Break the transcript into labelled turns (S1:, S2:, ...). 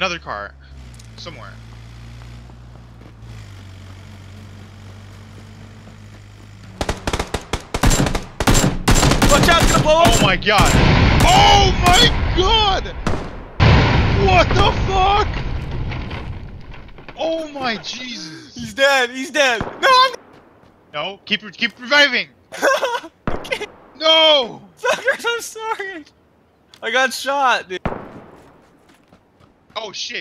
S1: Another car. Somewhere.
S2: Watch out, it's gonna blow up!
S1: Oh my god! Oh my god! What the fuck? Oh my Jesus!
S2: He's dead, he's dead! No, I'm
S1: No, keep keep reviving.
S2: okay.
S1: No!
S2: Suckers, I'm sorry! I got shot, dude.
S1: Oh shit!